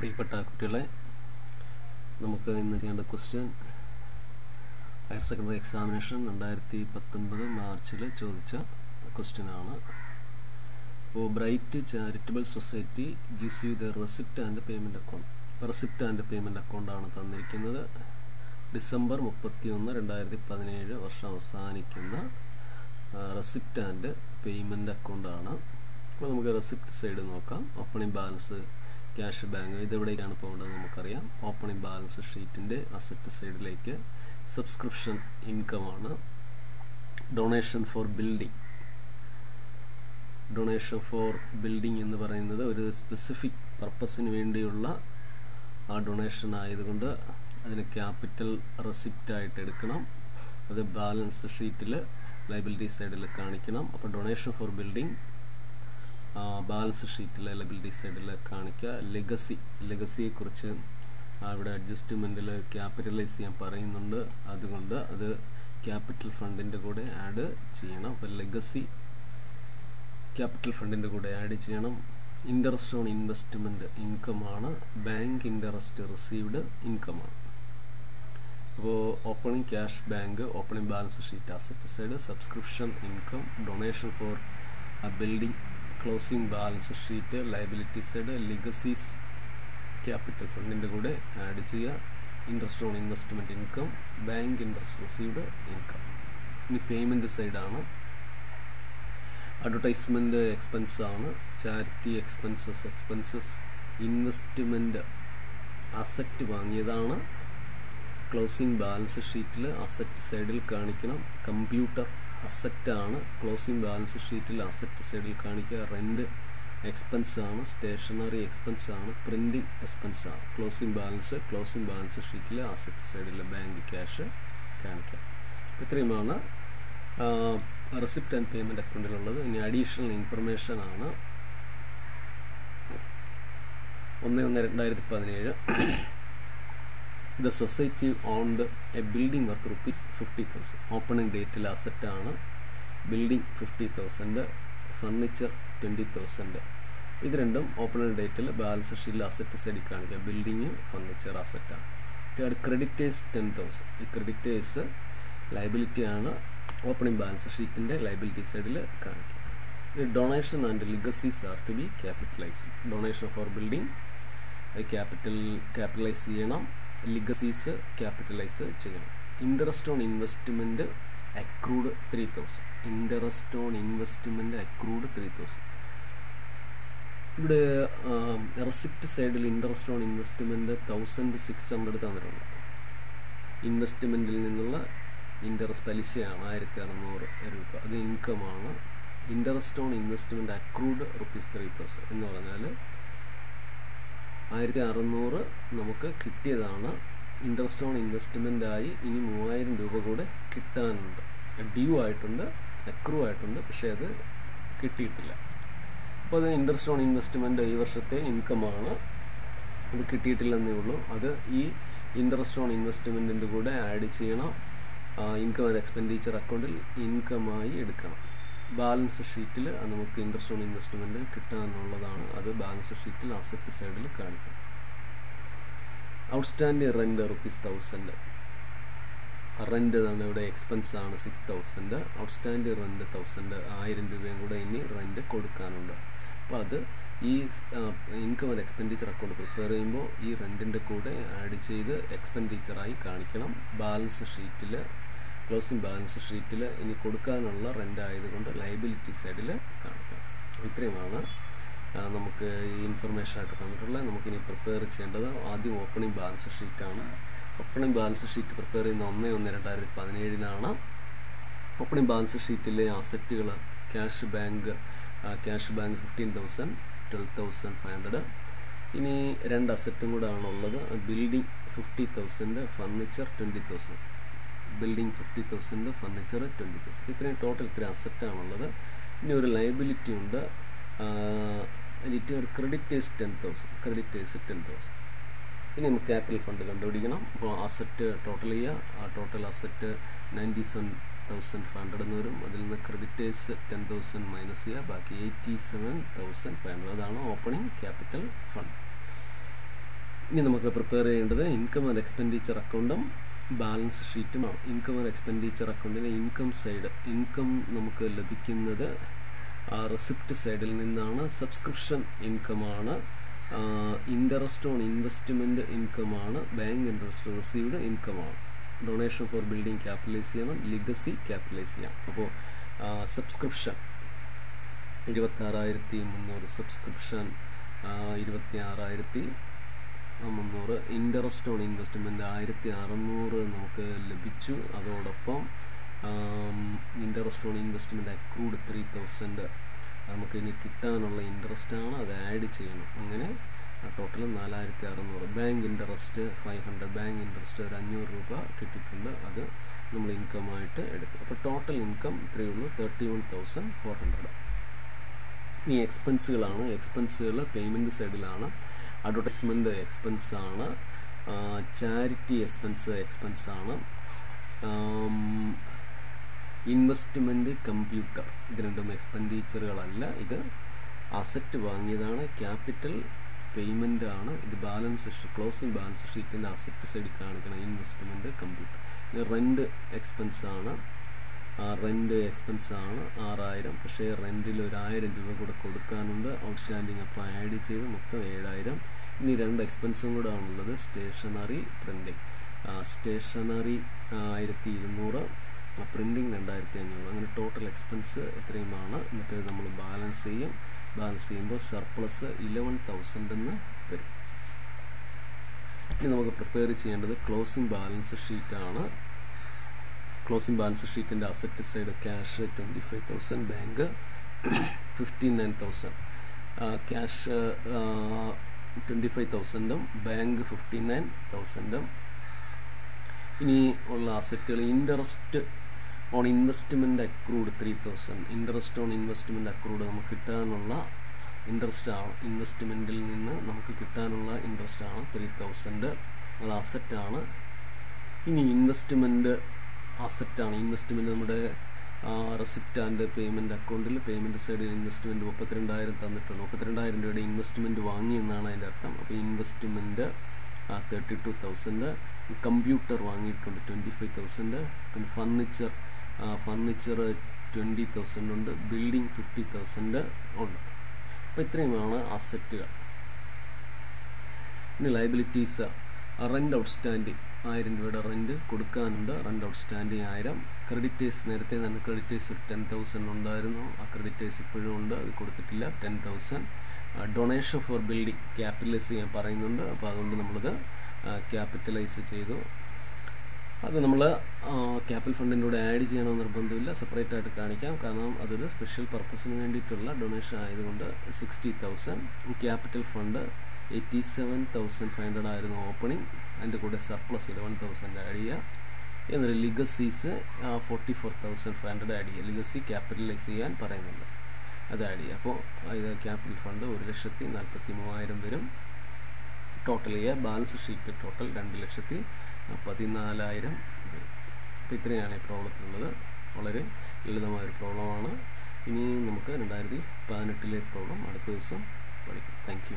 പ്രിയപ്പെട്ട കുട്ടികളെ നമുക്ക് ഇന്ന് ചെയ്യേണ്ട ക്വസ്റ്റ്യൻ ഹയർ സെക്കൻഡറി എക്സാമിനേഷൻ രണ്ടായിരത്തി പത്തൊൻപത് മാർച്ചിൽ ചോദിച്ച ക്വസ്റ്റ്യനാണ് അപ്പോൾ Bright Charitable Society gives you the receipt and payment account receipt and payment അക്കൗണ്ടാണ് തന്നിരിക്കുന്നത്. ഡിസംബർ മുപ്പത്തി ഒന്ന് രണ്ടായിരത്തി പതിനേഴ് വർഷം അവസാനിക്കുന്ന റെസിപ്റ്റ് ആൻഡ് പേയ്മെന്റ് അക്കൗണ്ടാണ് അപ്പോൾ നമുക്ക് റെസിപ്റ്റ് സൈഡ് നോക്കാം. Opening balance cash bank. ഇതെവിടേക്കാണ് പോകേണ്ടത് നമുക്കറിയാം. ഓപ്പണിംഗ് ബാലൻസ് ഷീറ്റിന്റെ അസറ്റ് സൈഡിലേക്ക് subscription ഇൻകമാണ് donation for building donation for building എന്ന് പറയുന്നത് ഒരു സ്പെസിഫിക് പർപ്പസിന് വേണ്ടിയുള്ള ആ ഡൊണേഷൻ ആയതുകൊണ്ട് അതിന് ക്യാപിറ്റൽ റെസിപ്റ്റ് ആയിട്ട് എടുക്കണം. അത് ബാലൻസ് ഷീറ്റിൽ ലൈബിലിറ്റി സൈഡിൽ കാണിക്കണം. അപ്പോൾ ഡൊണേഷൻ ഫോർ ബിൽഡിംഗ് ബാലൻസ് ഷീറ്റിൽ ലബിലിറ്റി സൈഡിൽ കാണിക്കുക. ലെഗസി ലെഗസിയെക്കുറിച്ച് അവിടെ അഡ്ജസ്റ്റ്മെന്റിൽ ക്യാപിറ്റലൈസ് ചെയ്യാൻ പറയുന്നുണ്ട്. അതുകൊണ്ട് അത് ക്യാപിറ്റൽ ഫണ്ടിന്റെ കൂടെ ആഡ് ചെയ്യണം. അപ്പോൾ ലെഗസി ക്യാപിറ്റൽ ഫണ്ടിന്റെ കൂടെ ആഡ് ചെയ്യണം. ഇൻട്രസ്റ്റ് ഓൺ ഇൻവെസ്റ്റ്മെന്റ് ഇൻകമാണ്. ബാങ്ക് ഇൻട്രസ്റ്റ് റിസീവ്ഡ് ഇൻകമാണ്. അപ്പോൾ opening cash bank opening balance sheet asset side subscription income donation for building closing balance sheet liability side legacies capital ഫണ്ടിന്റെ കൂടെ ആഡ് ചെയ്യുക. Interest on investment income bank interest received income ഇനി payment സൈഡാണ് advertisement ആണ്. Charity expenses expenses investment asset വാങ്ങിയതാണ്. Closing balance ഷീറ്റിൽ asset സൈഡിൽ കാണിക്കണം. കമ്പ്യൂട്ടർ അസറ്റാണ് ക്ലോസിംഗ് ബാലൻസ് ഷീറ്റിൽ അസറ്റ് സൈഡിൽ കാണിക്കുക. റെന്റ് എക്സ്പെൻസ് ആണ്. സ്റ്റേഷനറി എക്സ്പെൻസ് ആണ്. പ്രിന്റിംഗ് എക്സ്പെൻസ് ആണ്. ക്ലോസിംഗ് ബാലൻസ് ക്ലോസിംഗ് ബാലൻസ് ഷീറ്റിൽ അസറ്റ് സൈഡിലെ ബാങ്ക് ക്യാഷ് കാണിക്കാം ഇത്രയുമാണ് റെസിപ്റ്റ് ആൻഡ് പേയ്മെന്റ് അക്കൗണ്ടിലുള്ളത് ഇനി അഡീഷണൽ ഇൻഫർമേഷൻ ആണ്. ഒന്ന് ഒന്ന് രണ്ടായിരത്തി പതിനേഴ്. The society owned a building worth rupees fifty thousand opening ഡേറ്റിൽ അസറ്റാണ് building fifty thousand furniture twenty thousand ഇത് രണ്ടും ഓപ്പണിംഗ് ഡേറ്റിൽ ബാലൻസ് ഷീറ്റിൽ അസറ്റ് സൈഡിൽ കാണിക്കുക ബിൽഡിങ് ഫർണിച്ചർ അസറ്റാണ് ക്രെഡിറ്റേഴ്സ് ടെൻ തൗസൻഡ് ഈ ക്രെഡിറ്റേഴ്സ് ലൈബിലിറ്റി ആണ് ഓപ്പണിംഗ് ബാലൻസ് ഷീറ്റിന്റെ ലൈബിലിറ്റി സൈഡിൽ കാണിക്കുക donation and legacies are to be capitalise donation for building capital capitalise ചെയ്യണം. ലിഗസീസ് ക്യാപിറ്റലൈസ് ചെയ്യണം. Interest on investment accrued three thousand interest on investment accrued three thousand ഇവിടെ receipt സൈഡിൽ interest on investment thousand six hundred തന്നിട്ടുണ്ട്. ഇൻവെസ്റ്റ്മെന്റിൽ നിന്നുള്ള interest പലിശയാണ് ആയിരത്തി അറുന്നൂറ് രൂപ. അത് ഇൻകമാണ് interest on investment accrued rupees three thousand എന്ന് പറഞ്ഞാൽ ആയിരത്തി അറുന്നൂറ് നമുക്ക് കിട്ടിയതാണ്. ഇൻട്രസ്റ്റ് ഓൺ ഇൻവെസ്റ്റ്മെന്റ് ആയി ഇനി മൂവായിരം രൂപ കൂടെ കിട്ടാനുണ്ട്. ഡ്യൂ ആയിട്ടുണ്ട് അക്രൂ ആയിട്ടുണ്ട് പക്ഷേ അത് കിട്ടിയിട്ടില്ല. അപ്പോൾ അത് ഇൻട്രസ്റ്റ് ഓൺ ഇൻവെസ്റ്റ്മെന്റ് ഈ വർഷത്തെ ഇൻകമാണ് അത് കിട്ടിയിട്ടില്ലെന്നേ ഉള്ളൂ. അത് ഈ ഇൻട്രസ്റ്റ് ഓൺ ഇൻവെസ്റ്റ്മെന്റിന്റെ കൂടെ ആഡ് ചെയ്യണം. ഇൻകം ആൻഡ് എക്സ്പെൻഡിച്ചർ അക്കൗണ്ടിൽ ഇൻകമായി എടുക്കണം. ബാലൻസ് ഷീറ്റിൽ നമുക്ക് ഇൻട്രസ്റ്റ് ഓൺ ഇൻവെസ്റ്റ്മെന്റ് കിട്ടാനുള്ളതാണ്. അത് ബാലൻസ് ഷീറ്റിൽ അസറ്റ് സൈഡിൽ കാണിക്കും. Outstanding rent rupees thousand rent തന്നെ ഇവിടെ എക്സ്പെൻസ് ആണ് six thousand outstanding rent thousand ആയിരം രൂപയും കൂടെ ഇനി റെന്റ് കൊടുക്കാനുണ്ട്. അപ്പോൾ അത് ഈ income and expenditure account prepare ചെയ്യുമ്പോൾ ഈ റെന്റിന്റെ കൂടെ ആഡ് ചെയ്ത് എക്സ്പെൻഡിച്ചറായി കാണിക്കണം. ബാലൻസ് ഷീറ്റിൽ ക്ലോസിംഗ് ബാലൻസ് ഷീറ്റിൽ ഇനി കൊടുക്കാനുള്ള റെന്റ് ആയതുകൊണ്ട് ലൈബിലിറ്റി സൈഡിൽ കാണിക്കണം ഇത്രയുമാണ് നമുക്ക് ഈ ഇൻഫർമേഷൻ ആയിട്ട് തന്നിട്ടുള്ളത്. നമുക്കിനി പ്രിപ്പയർ ചെയ്യേണ്ടത് ആദ്യം ഓപ്പണിംഗ് ബാലൻസ് ഷീറ്റാണ് ഓപ്പണിംഗ് ബാലൻസ് ഷീറ്റ് പ്രിപ്പയർ ചെയ്യുന്ന ഒന്ന് ഒന്ന് രണ്ടായിരത്തി പതിനേഴിലാണ് ഓപ്പണിംഗ് ബാലൻസ് ഷീറ്റിലെ അസറ്റുകൾ cash bank cash bank fifteen thousand twelve thousand five hundred ഇനി രണ്ട് അസറ്റും കൂടെ ആണുള്ളത്. Building fifty thousand furniture twenty thousand building fifty thousand furniture twenty thousand ഇത്രയും ടോട്ടൽ ഇത്രയും അസറ്റാണുള്ളത് ഇനി ഒരു ലയബിലിറ്റി ഉണ്ട്. എനിക്ക് ഒരു creditors ten thousand creditors ten thousand ഇനി നമുക്ക് ക്യാപിറ്റൽ ഫണ്ട് കണ്ടുപിടിക്കണം. അപ്പോൾ അസറ്റ് ടോട്ടൽ ചെയ്യുക. ആ total asset ninety seven thousand five hundred എന്ന് വരും. അതിൽ നിന്ന് ക്രെഡിറ്റേഴ്സ് ടെൻ തൗസൻഡ് മൈനസ് ചെയ്യുക. ബാക്കി eighty seven thousand five hundred അതാണ് ഓപ്പണിംഗ് ക്യാപിറ്റൽ ഫണ്ട് ഇനി നമുക്ക് പ്രിപ്പയർ ചെയ്യേണ്ടത് ഇൻകം ആൻഡ് എക്സ്പെൻഡിച്ചർ അക്കൗണ്ടും ബാലൻസ് ഷീറ്റും ഇൻകം ആൻഡ് എക്സ്പെൻഡിച്ചർ അക്കൗണ്ടിന്റെ ഇൻകം സൈഡ് ഇൻകം നമുക്ക് ലഭിക്കുന്നത് റെസിപ്റ്റ് സൈഡിൽ നിന്നാണ്. സബ്സ്ക്രിപ്ഷൻ ഇൻകമാണ് ഇൻട്രസ്റ്റ് ഓൺ ഇൻവെസ്റ്റ്മെന്റ് ഇൻകമാണ് ബാങ്ക് ഇൻട്രസ്റ്റ് റിസീവ്ഡ് ഇൻകമാണ് ഡൊണേഷൻ ഫോർ ബിൽഡിംഗ് ക്യാപിറ്റലൈസ് ചെയ്യണം. ലിഗസി ക്യാപിറ്റലൈസ് ചെയ്യാം അപ്പോൾ സബ്സ്ക്രിപ്ഷൻ ഇരുപത്താറായിരത്തി മുന്നൂറ് സബ്സ്ക്രിപ്ഷൻ ഇരുപത്തി ആറായിരത്തി മുന്നൂറ്. ഇൻട്രസ്റ്റ് ഓൺ ഇൻവെസ്റ്റ്മെന്റ് ആയിരത്തി അറുന്നൂറ് നമുക്ക് ലഭിച്ചു. അതോടൊപ്പം interest on investment accrued three thousand നമുക്ക് ഇനി കിട്ടാനുള്ള ആണ്. അത് ആഡ് ചെയ്യണം. അങ്ങനെ ടോട്ടൽ നാലായിരത്തി അറുന്നൂറ്. Bank interest five hundred bank interest ഒരു അഞ്ഞൂറ് രൂപ കിട്ടിയിട്ടുണ്ട്. അത് നമ്മൾ ഇൻകമായിട്ട് എടുക്കും. അപ്പോൾ ടോട്ടൽ ഇൻകം ഇത്രയേ ഉള്ളൂ. Thirty one thousand four hundred ഈ എക്സ്പെൻസുകളാണ് എക്സ്പെൻസുകൾ പേയ്മെന്റ് സൈഡിലാണ് അഡ്വർടൈസ്മെന്റ് എക്സ്പെൻസ് ആണ്. ചാരിറ്റി എക്സ്പെൻസ് എക്സ്പെൻസ് ആണ്. ഇൻവെസ്റ്റ്മെന്റ് കമ്പ്യൂട്ടർ ഇത് രണ്ടും എക്സ്പെൻഡിച്ചറുകളല്ല ഇത് അസറ്റ് വാങ്ങിയതാണ്. ക്യാപിറ്റൽ പേയ്മെന്റ് ആണ്. ഇത് ബാലൻസ് ക്ലോസിംഗ് ബാലൻസ് ഷീറ്റിന്റെ അസറ്റ് സൈഡിൽ കാണിക്കണം. ഇൻവെസ്റ്റ്മെന്റ് കമ്പ്യൂട്ടർ റെന്റ് എക്സ്പെൻസ് ആണ്. റെന്റ് ആണ് ആറായിരം. പക്ഷേ റെന്റിൽ ഒരു ആയിരം രൂപ കൂടെ കൊടുക്കാനുണ്ട്. ഔട്ട്സ്റ്റാൻഡിങ് അപ്പോൾ ആഡ് ചെയ്ത് മൊത്തം ഏഴായിരം. ഇനി രണ്ട് എക്സ്പെൻസും കൂടെ ആണുള്ളത്. സ്റ്റേഷനറി പ്രിന്റിങ് സ്റ്റേഷനറി ആയിരത്തി ഇരുന്നൂറ് പ്രിന്റിങ് രണ്ടായിരത്തി അഞ്ഞൂറ് അങ്ങനെ ടോട്ടൽ എക്സ്പെൻസ് എത്രയുമാണ്? എന്നിട്ട് നമ്മൾ ബാലൻസ് ചെയ്യും. ബാലൻസ് ചെയ്യുമ്പോൾ സർപ്ലസ് ഇലവൻ തൗസൻഡ് എന്ന് വരും. ഇനി നമുക്ക് പ്രിപ്പയർ ചെയ്യേണ്ടത് ക്ലോസിംഗ് ബാലൻസ് ഷീറ്റാണ് ക്ലോസിംഗ് ബാലൻസ് ഷീറ്റിന്റെ asset side cash twenty five thousand bank fifty nine thousand cash twenty five തൗസൻഡും bank fifty nine തൗസൻഡും ഇനി ഉള്ള അസറ്റുകൾ interest on investment accrued three thousand interest on investment accrued നമുക്ക് കിട്ടാനുള്ള interest ആണ് ഇൻവെസ്റ്റ്മെന്റിൽ നിന്ന് നമുക്ക് കിട്ടാനുള്ള ഇൻട്രസ്റ്റ് ആണ് ത്രീ തൗസൻഡ് അസറ്റാണ് ഇനി ഇൻവെസ്റ്റ്മെന്റ് അസറ്റാണ് ഇൻവെസ്റ്റ്മെന്റ് നമ്മുടെ റെസിപ്റ്റ് ആൻഡ് പേയ്മെന്റ് അക്കൗണ്ടിൽ പേയ്മെന്റ് സൈഡിൽ ഇൻവെസ്റ്റ്മെന്റ് മുപ്പത്തിരണ്ടായിരം തന്നിട്ടുണ്ട്. മുപ്പത്തിരണ്ടായിരം രൂപയുടെ ഇൻവെസ്റ്റ്മെന്റ് വാങ്ങി എന്നാണ് അതിന്റെ അർത്ഥം. അപ്പോൾ investment thirty two thousand computer വാങ്ങിയിട്ടുണ്ട്. ട്വന്റി ഫൈവ് തൗസൻഡ് പിന്നെ ഫർണിച്ചർ ഫർണിച്ചർ ട്വന്റി തൗസൻഡ് ഉണ്ട്. ബിൽഡിംഗ് ഫിഫ്റ്റി തൗസൻഡ് ഉണ്ട്. അപ്പോൾ ഇത്രയുമാണ് അസറ്റുകൾ പിന്നെ ലൈബിലിറ്റീസ് റെന്റ് ഔട്ട്സ്റ്റാൻഡിങ് ആയിരം രൂപയുടെ റെന്റ് കൊടുക്കാനുണ്ട്. റെന്റ് ഔട്ട്സ്റ്റാൻഡിങ് ആയിരം. ക്രെഡിറ്റേഴ്സ് നേരത്തെ തന്നെ ക്രെഡിറ്റേഴ്സ് ഒരു ടെൻ തൗസൻഡ് ഉണ്ടായിരുന്നു. ആ ക്രെഡിറ്റേഴ്സ് ഇപ്പോഴും ഉണ്ട്. അത് കൊടുത്തിട്ടില്ല. Ten thousand donation for building capitalise ചെയ്യാൻ പറയുന്നുണ്ട്. അപ്പോൾ അതുകൊണ്ട് നമ്മളത് ക്യാപിറ്റലൈസ് ചെയ്തു. അത് നമ്മൾ ക്യാപിറ്റൽ ഫണ്ടിന്റെ ആഡ് ചെയ്യണമെന്ന് നിർബന്ധമില്ല. സെപ്പറേറ്റ് ആയിട്ട് കാണിക്കാം. കാരണം അതൊരു സ്പെഷ്യൽ പർപ്പസിന് വേണ്ടിയിട്ടുള്ള ഡൊണേഷൻ ആയതുകൊണ്ട് sixty thousand capital fund eighty seven thousand five hundred ആയിരുന്നു ഓപ്പണിംഗ് അതിന്റെ കൂടെ സർപ്ലസ് ഇലവൻ തൗസൻഡ് ആഡ് ചെയ്യുക. എന്നിട്ട് legacies forty four thousand five hundred add ചെയ്യുക. ലിഗസി ക്യാപിറ്റലൈസ് ചെയ്യാൻ പറയുന്നുണ്ട്. അത് ആഡ് ചെയ്യുക. അപ്പോൾ ഇത് ക്യാപിറ്റൽ ഫണ്ട് ഒരു ലക്ഷത്തി നാൽപ്പത്തി മൂവായിരം വരും. ടോട്ടൽ ചെയ്യുക ബാലൻസ് ഷീറ്റ് ടോട്ടൽ രണ്ട് ലക്ഷത്തി പതിനാലായിരം. അപ്പോൾ ഇത്രയാണ് ഈ പ്രോബ്ലത്തിലുള്ളത്. വളരെ ലളിതമായൊരു പ്രോബ്ലമാണ്. ഇനി നമുക്ക് രണ്ടായിരത്തി പതിനെട്ടിലെ പ്രോബ്ലം അടുത്ത ദിവസം പഠിക്കും. താങ്ക്